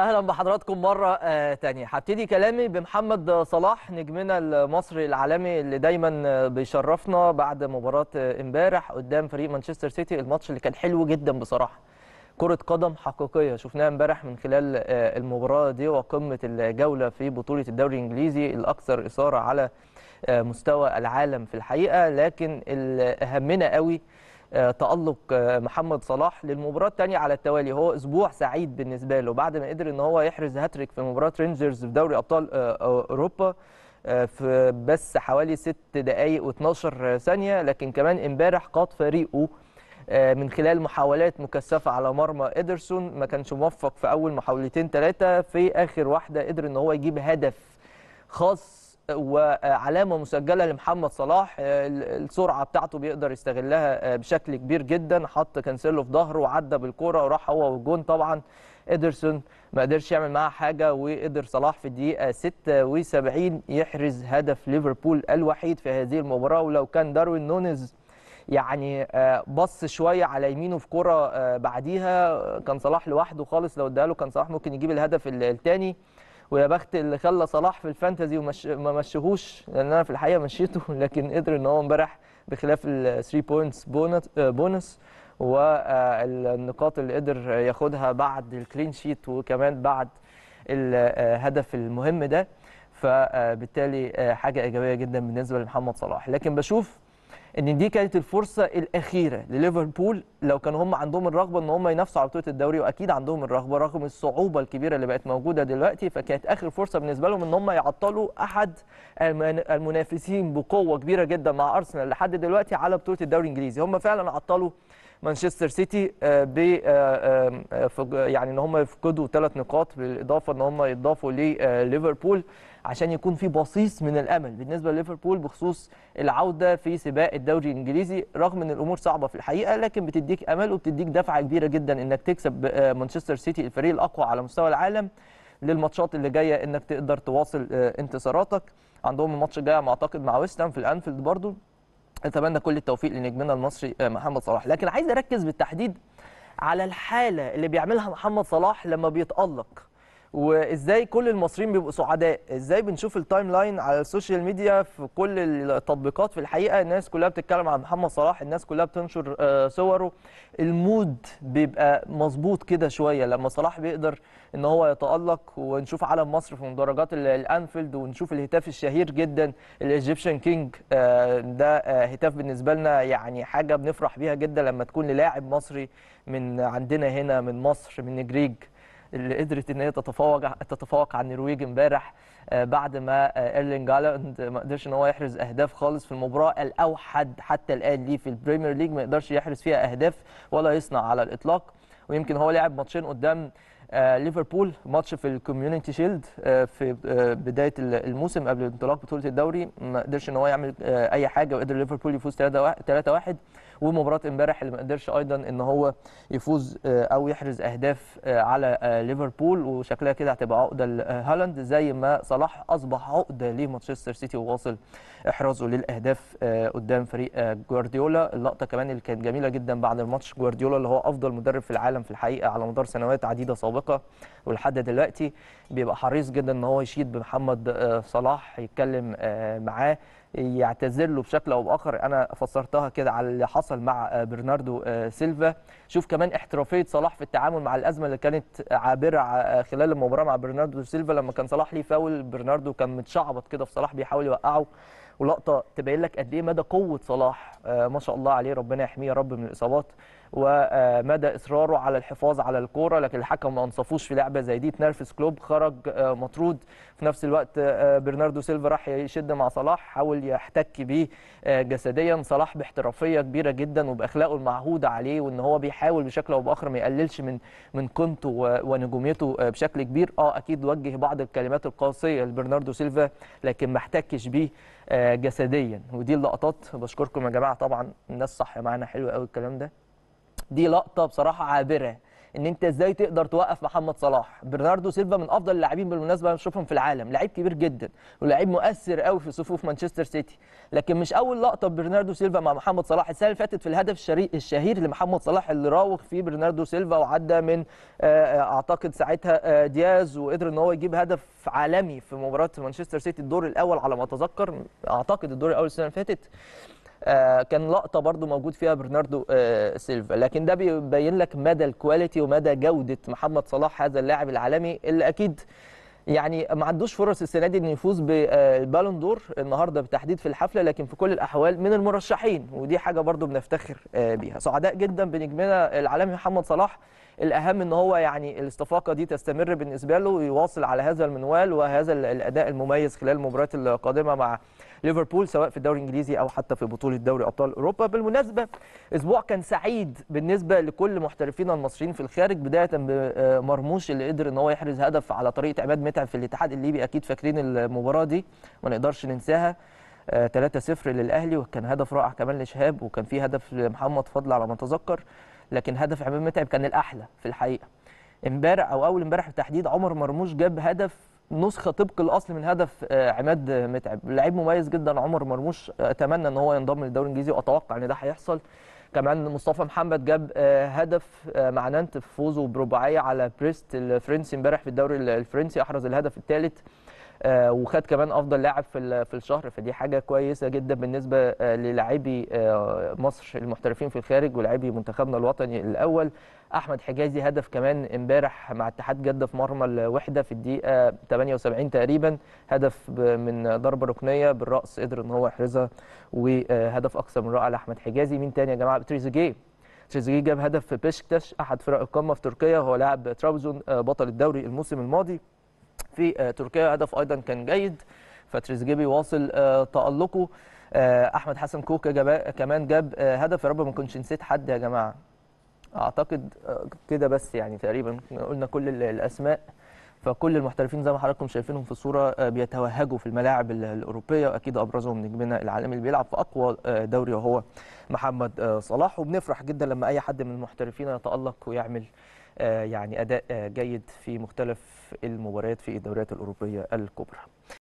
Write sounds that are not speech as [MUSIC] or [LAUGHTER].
أهلا بحضراتكم مرة آه تانية. هبتدي كلامي بمحمد صلاح نجمنا المصري العالمي اللي دايما بيشرفنا بعد مباراة آه، امبارح قدام فريق مانشستر سيتي. الماتش اللي كان حلو جدا بصراحة. كرة قدم حقيقية. شفناها امبارح من خلال آه، المباراة دي وقمة الجولة في بطولة الدوري الإنجليزي الأكثر إثارة على مستوى العالم في الحقيقة. لكن أهمنا قوي تألق آه، محمد صلاح للمباراة الثانية على التوالي. هو أسبوع سعيد بالنسبة له. بعد ما قدر إن هو يحرز هاتريك في مباراة رينجرز في دوري أبطال آه، آه، أوروبا آه، في بس حوالي 6 دقائق و12 ثانية. لكن كمان إمبارح قاد فريقه آه، من خلال محاولات مكثفة على مرمى إيدرسون. ما كانش موفق في أول محاولتين ثلاثة في آخر واحدة قدر إن هو يجيب هدف خاص وعلامة مسجلة لمحمد صلاح آه، السرعة بتاعته بيقدر يستغلها آه، بشكل كبير جدا حط كانسيلو في ظهره وعدى بالكوره وراح هو والجون طبعا. إدرسون ما قدرش يعمل معاه حاجة وقدر صلاح في الدقيقة 76 يحرز هدف ليفربول الوحيد في هذه المباراة. ولو كان داروين نونيز يعني آه، بص شوية على يمينه في كرة بعديها كان صلاح لوحده خالص. لو اداها له كان صلاح ممكن يجيب الهدف الثاني ويا بخت اللي خلى صلاح في ال fantasy ومش ما مشيهوش لأن أنا في الحقيقة مشيته [LAUGHS] لكن قدر إن هو امبارح بخلاف ال 3 points bonus والنقاط اللي قدر ياخدها بعد الكلين شيت وكمان بعد الهدف المهم ده. فبالتالي حاجة إيجابية جدا بالنسبة لمحمد صلاح. لكن بشوف إن دي كانت الفرصة الأخيرة لليفربول لو كانوا هم عندهم الرغبة إن هم ينافسوا على بطولة الدوري وأكيد عندهم الرغبة رغم الصعوبة الكبيرة اللي بقت موجودة دلوقتي فكانت آخر فرصة بالنسبة لهم إن هم يعطلوا أحد المن- المنافسين بقوة كبيرة جدا مع أرسنال لحد دلوقتي على بطولة الدوري الإنجليزي. هم فعلا عطلوا مانشستر سيتي آه، ب آه، آه، يعني إن هم يفقدوا ثلاث نقاط بالإضافة إن هم يضافوا لليفربول عشان يكون في بصيص من الأمل بالنسبة لليفربول بخصوص العودة في سباق الدوري الإنجليزي رغم إن الأمور صعبة في الحقيقة لكن بتديك أمل وبتديك دفعة كبيرة جدا إنك تكسب مانشستر سيتي الفريق الأقوى على مستوى العالم للماتشات اللي جاية إنك تقدر تواصل انتصاراتك. عندهم الماتش الجاي أعتقد مع ويست هام في الأنفيلد برضو. أتمنى كل التوفيق لنجمنا المصري آه، محمد صلاح. لكن عايز أركز بالتحديد على الحالة اللي بيعملها محمد صلاح لما بيتألق. وإزاي كل المصريين بيبقوا سعداء؟ إزاي بنشوف ال timeline على ال social media في كل التطبيقات؟ في الحقيقة الناس كلها بتتكلم عن محمد صلاح الناس كلها بتنشر آه، صوره. ال mood بيبقى مظبوط كده شوية لما صلاح بيقدر إن هو يتألق ونشوف علم مصر في مدرجات ال- الأنفيلد ونشوف الهتاف الشهير جدا ال Egyptian King آه، ده آه، هتاف بالنسبة لنا يعني حاجة بنفرح بيها جدا لما تكون للاعب مصري من عندنا هنا من مصر من نجريج. اللي قدرت إن هي تتفوق تتفوق على النرويج امبارح آه، بعد ما آه، إيرلينج هالاند ما قدرش إن هو يحرز أهداف خالص في المباراة الأوحد حتى الآن ليه في ال Premier League ما يقدرش يحرز فيها أهداف ولا يصنع على الإطلاق. ويمكن هو لعب ماتشين قدام ليفربول ماتش في ال Community Shield آه، في آه، بداية الموسم قبل انطلاق بطولة الدوري. ما قدرش إن هو يعمل آه، أي حاجة وقدر ليفربول يفوز 3-1 ومباراة امبارح اللي ما قدرش أيضا إن هو يفوز آه، أو يحرز أهداف آه، على آه، ليفربول. وشكلها كده هتبقى عقدة لهالاند زي ما صلاح أصبح عقدة لمانشستر سيتي وواصل إحرازه للأهداف آه، قدام فريق آه، جوارديولا. اللقطة كمان اللي كانت جميلة جدا بعد الماتش جوارديولا اللي هو أفضل مدرب في العالم في الحقيقة على مدار سنوات عديدة سابقة. ولحد دلوقتي بيبقى حريص جدا إن هو يشيد بمحمد آه، صلاح يتكلم آه، معاه يعتذر له بشكل أو بآخر. أنا فسرتها كده على اللي حصل مع آه، برناردو سيلفا. شوف كمان احترافية صلاح في التعامل مع الأزمة اللي كانت عابرة خلال المباراة مع برناردو سيلفا. لما كان صلاح ليه فاول برناردو كان متشعبط كده في صلاح بيحاول يوقعه. ولقطة تبين لك قد إيه مدى قوة صلاح ما شاء الله عليه ربنا يحميه يا رب من الإصابات. ومدى إصراره على الحفاظ على الكورة لكن الحكم ما أنصفوش في لعبة زي دي. تنرفز كلوب خرج آه، مطرود. في نفس الوقت آه، برناردو سيلفا راح يشد مع صلاح حاول يحتك بيه آه، جسديا. صلاح باحترافية كبيرة جدا وبأخلاقه المعهودة عليه وإن هو بيحاول بشكل أو بآخر ما يقللش من من قيمته ونجوميته آه، بشكل كبير. آه أكيد وجه بعض الكلمات القاسية لبرناردو سيلفا لكن ما احتكش بيه آه، جسديا. ودي اللقطات. بشكركم يا جماعة. طبعا الناس صح معانا حلو قوي الكلام ده. دي لقطة بصراحة عابرة إن أنت إزاي تقدر توقف محمد صلاح. برناردو سيلفا من أفضل اللاعبين بالمناسبة بنشوفهم في العالم لعيب كبير جدا ولاعيب مؤثر قوي في صفوف مانشستر سيتي. لكن مش أول لقطة برناردو سيلفا مع محمد صلاح السنة اللي فاتت في الهدف الشهير لمحمد صلاح اللي راوغ فيه برناردو سيلفا وعدى من آه، أعتقد ساعتها آه، دياز وقدر إن هو يجيب هدف عالمي في مباراة مانشستر سيتي الدور الأول على ما أتذكر أعتقد الدور الأول السنة اللي فاتت. آه، كان لقطة برضو موجود فيها برناردو آه، سيلفا. لكن ده بيبين لك مدى ال quality ومدى جودة محمد صلاح هذا اللاعب العالمي اللي أكيد يعني ما عندوش فرص السنة دي انه يفوز بال Ballon d'Or النهارده بالتحديد في الحفلة لكن في كل الأحوال من المرشحين. ودي حاجة برضو بنفتخر آه، بيها. سعداء جدا بنجمنا العالمي محمد صلاح. الأهم إن هو يعني الاستفاقة دي تستمر بالنسبة له ويواصل على هذا المنوال وهذا ال- الأداء المميز خلال المباريات القادمة مع ليفربول سواء في الدوري الإنجليزي أو حتى في بطولة دوري أبطال أوروبا. بالمناسبة أسبوع كان سعيد بالنسبة لكل محترفينا المصريين في الخارج بداية بمرموش اللي قدر إن هو يحرز هدف على طريقة عماد متعب في الاتحاد الليبي. أكيد فاكرين المباراة دي ما نقدرش ننساها. آه، 3-0 للأهلي وكان هدف رائع كمان لشهاب وكان في هدف لمحمد فضل على ما اتذكر لكن هدف عماد متعب كان الأحلى في الحقيقة. امبارح أو أول امبارح بالتحديد عمر مرموش جاب هدف نسخة طبق الأصل من هدف آه، عماد متعب. لعيب مميز جدا عمر مرموش أتمنى إن هو ينضم للدوري الإنجليزي وأتوقع إن ده هيحصل. كمان مصطفى محمد جاب آه، هدف آه، مع نانت في فوزه برباعية على بريست الفرنسي امبارح في الدوري الفرنسي أحرز الهدف الثالث. آه، وخد كمان أفضل لاعب في في الشهر فدي حاجة كويسة جدا بالنسبة آه، للاعبي آه، مصر المحترفين في الخارج ولاعبي منتخبنا الوطني الأول. أحمد حجازي هدف كمان امبارح مع اتحاد جدة في مرمى الوحدة في الدقيقة 78 تقريبا. هدف من ضربة ركنية بالرأس قدر إن هو يحرزها وهدف أكثر من رائع لأحمد حجازي. مين تاني يا جماعة؟ تريزيجيه. تريزيجيه جاب هدف في بيشكتاش أحد فرق القمة في تركيا هو لاعب ترابزون آه، بطل الدوري الموسم الماضي. في آه، تركيا. هدف أيضا كان جيد فتريزيجيه بيواصل آه، تألقه. آه، أحمد حسن كوكا كمان جاب هدف يا رب. ما كنتش نسيت حد يا جماعة. أعتقد كده بس يعني تقريبا قلنا كل ال- الأسماء. فكل المحترفين زي ما حضراتكم شايفينهم في الصورة بيتوهجوا في الملاعب ال- الأوروبية. واكيد أبرزهم نجمنا العالمي اللي بيلعب في أقوى دوري وهو محمد صلاح. وبنفرح جدا لما أي حد من المحترفين يتألق ويعمل يعني أداء آه، جيد في مختلف المباريات في الدوريات الأوروبية الكبرى.